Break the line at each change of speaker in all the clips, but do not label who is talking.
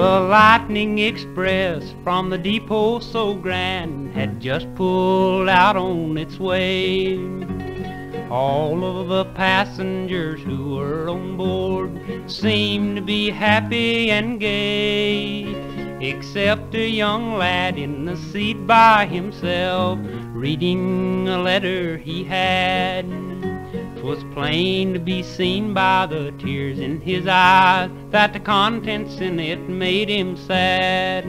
The Lightning Express from the depot so grand had just pulled out on its way. All of the passengers who were on board seemed to be happy and gay, except a young lad in the seat by himself, reading a letter he had. 'Twas plain to be seen by the tears in his eyes that the contents in it made him sad.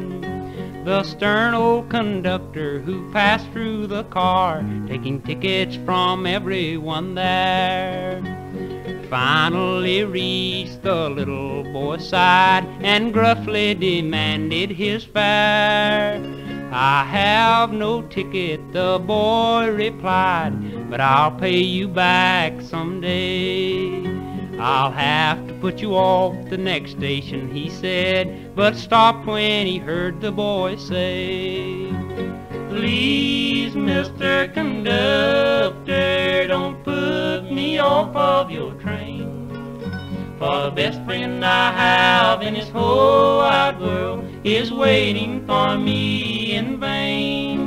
The stern old conductor who passed through the car, taking tickets from everyone there, finally reached the little boy's side and gruffly demanded his fare. I have no ticket, the boy replied, but I'll pay you back someday. I'll have to put you off the next station, he said, but stopped when he heard the boy say, Please, Mr. Conductor, don't put me off of your train. For the best friend I have in this whole wide world is waiting for me in vain.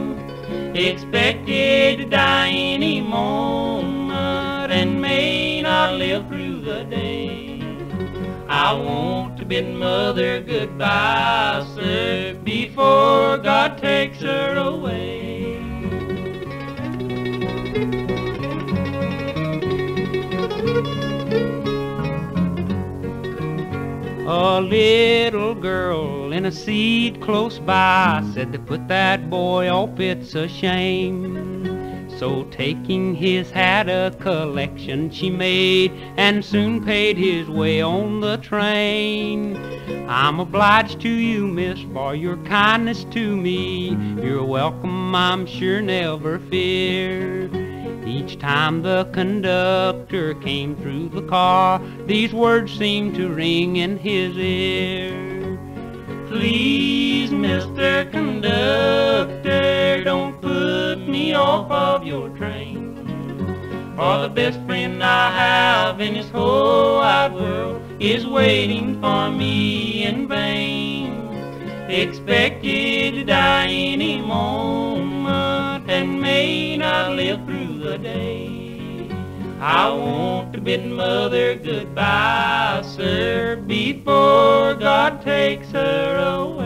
Expected to die any moment and may not live through the day. I want to bid mother goodbye, sir, before God A little girl in a seat close by said to put that boy off, it's a shame. So taking his hat a collection she made and soon paid his way on the train. I'm obliged to you, miss, for your kindness to me. You're welcome, I'm sure, never fear. Each time the conductor came through the car, these words seemed to ring in his ear. Please, Mr. Conductor, don't put me off of your train. For the best friend I have in this whole wide world is waiting for me in vain. Expected to die any moment and may not live through the day. I want to bid mother goodbye, sir, before God takes her away.